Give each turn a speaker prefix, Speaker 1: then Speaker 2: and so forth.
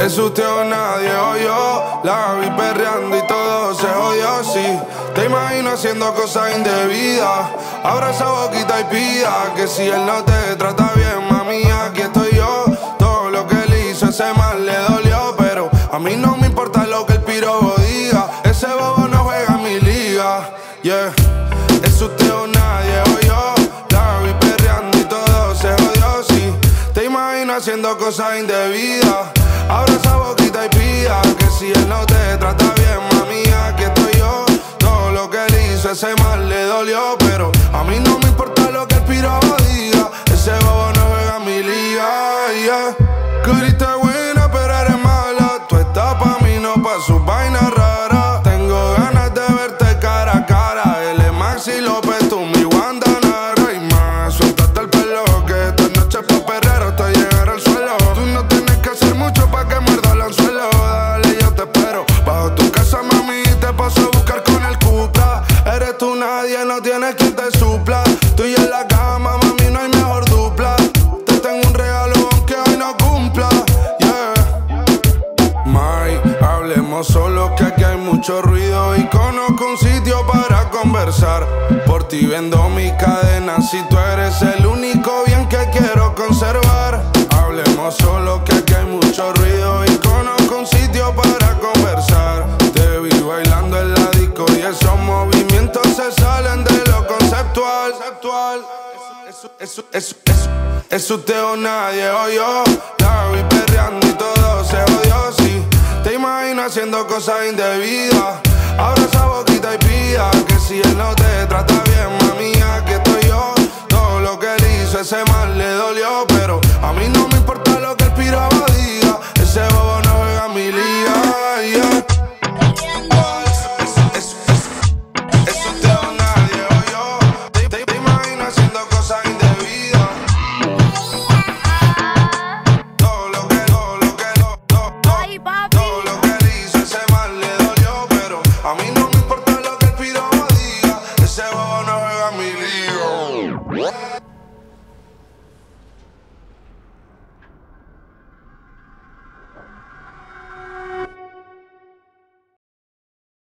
Speaker 1: Es usted o nadie o yo La vi perreando y todo se jodió, sí. Te imagino haciendo cosas indebidas. Abra esa boquita y pida Que si él no te trata bien, mami, aquí estoy yo. Todo lo que él hizo, ese mal le dolió Pero a mí no haciendo cosas indebidas Abra esa boquita y pida que si él no te trata bien, mami, aquí estoy yo. Todo lo que él hizo, ese mal le dolió, pero a mí no me importa lo que el piro diga. Ese bobo no juega mi liga, yeah. Buena, pero eres mala. Tú estás pa' mí, no pa' sus vainas raras. Tengo ganas de verte cara a cara. Él es Maxi López, tú mi Wanda Nara solo que aquí hay mucho ruido y conozco un sitio para conversar. Por ti vendo mi cadena si tú eres el único bien que quiero conservar. Hablemos solo que aquí hay mucho ruido y conozco un sitio para conversar. Te vi bailando en la disco y esos movimientos se salen de lo conceptual. Eso, eso, eso, eso, es usted o nadie o yo. Cosas indebidas. Abra esa boquita y pida que si él no te trata bien, mami, aquí estoy yo. Todo lo que él hizo, ese mal le dolió, pero a mí no What?